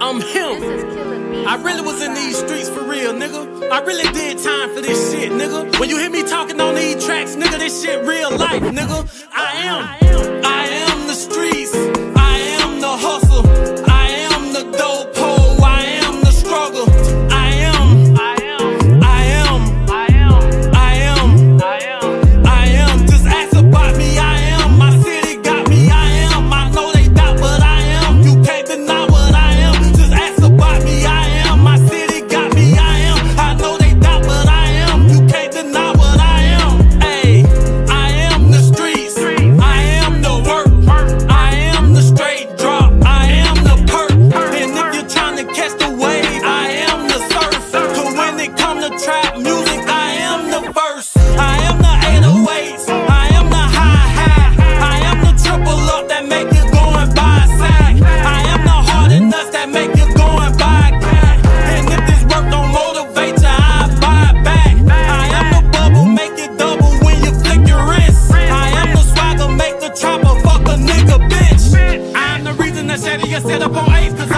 I'm him. I really was in these streets for real, nigga. I really did time for this shit, nigga. When you hear me talking on these tracks, nigga, this shit real life, nigga. I am. na série Chevy, you set up on cause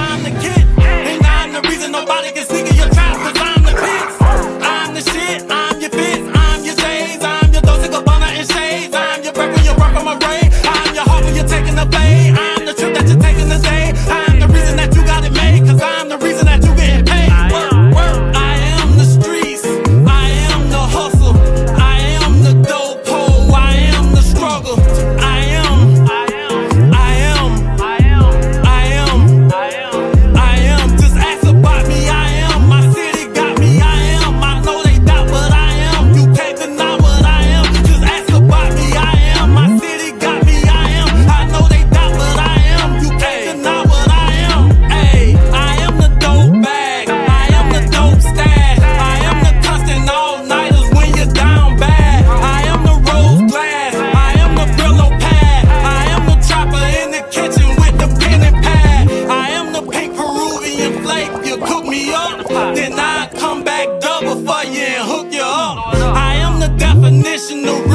listen to